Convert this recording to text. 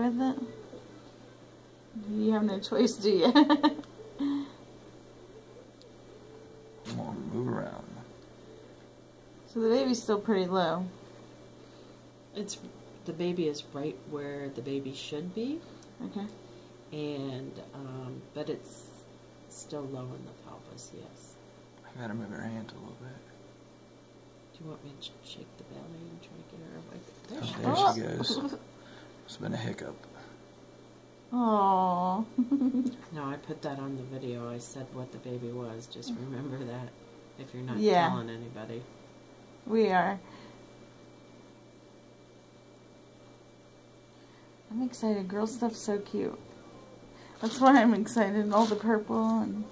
with it? You have no choice, do you? Come on, move around. so the baby's still pretty low. It's the baby is right where the baby should be, Okay. and um, but it's still low in the pelvis. Yes. I gotta move her hand a little bit. Do you want me to shake the belly and try to get her away? There Oh, she there she goes. It's been a hiccup. Oh. No, I put that on the video. I said what the baby was. Just remember that if you're not Yeah. telling anybody. we are. I'm excited. Girl stuff's so cute. That's why I'm excited. All the purple and